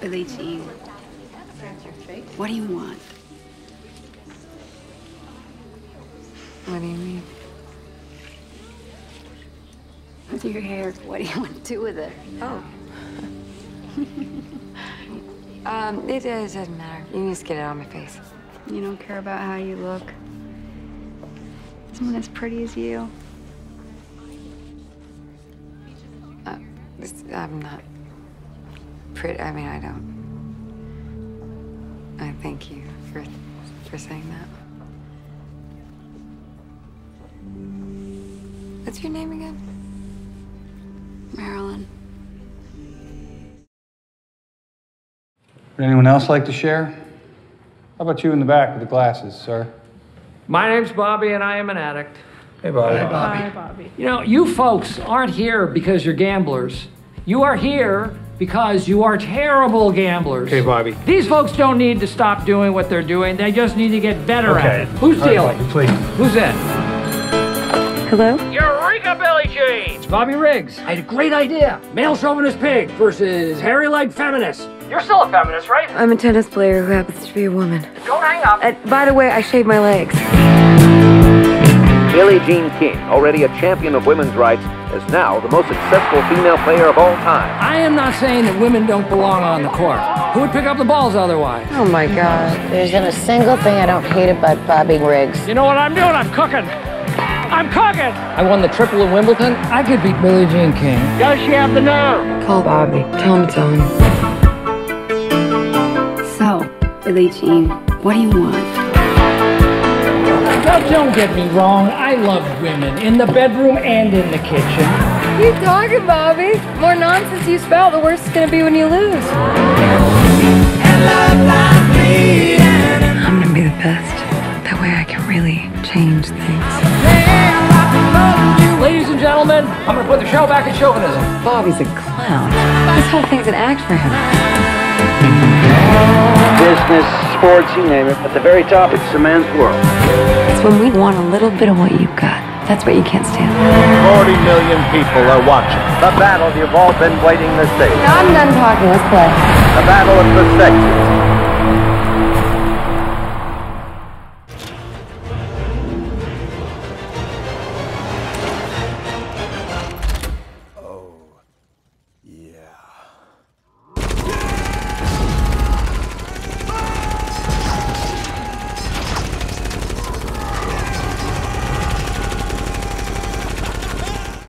Billie Jean. What do you want? What do you mean? With your hair, what do you want to do with it? Oh. um, it, it doesn't matter. You can just get it on my face. You don't care about how you look. Someone as pretty as you. Uh, I'm not pretty. I mean, I don't. I thank you for for saying that. What's your name again? Marilyn. Would anyone else like to share? How about you in the back with the glasses, sir? My name's Bobby, and I am an addict. Hey, Bobby. Hi, Bobby. You know, you folks aren't here because you're gamblers. You are here because you are terrible gamblers. Okay, Bobby. These folks don't need to stop doing what they're doing. They just need to get better at it. Who's All right, dealing? Bobby, please. Who's in? Hello? Eureka, Billie Jean! It's Bobby Riggs. I had a great idea. Male chauvinist pig versus hairy leg feminist. You're still a feminist, right? I'm a tennis player who happens to be a woman. Don't hang up. Uh, by the way, I shave my legs. Billie Jean King, already a champion of women's rights, is now the most successful female player of all time. I am not saying that women don't belong on the court. Who would pick up the balls otherwise? Oh my god. There isn't a single thing I don't hate about Bobby Riggs. You know what I'm doing? I'm cooking. I'm cooking. I won the triple in Wimbledon. I could beat Billie Jean King. Does she have the nerve? Call Bobby. Tell him it's on. So, Billie Jean, what do you want? Now, don't get me wrong. I love women in the bedroom and in the kitchen. You talking, Bobby? The more nonsense you spout, the worse it's gonna be when you lose. I'm gonna be the best. That way I can really change things. Ladies and gentlemen, I'm gonna put the show back in chauvinism. Bobby's a clown. This whole thing's an act for him. Business, sports, you name it. At the very top, it's the man's world. It's when we want a little bit of what you've got. That's what you can't stand. 40 million people are watching. The battle you've all been waiting to see. I'm done talking. Let's play. The battle of the sexes.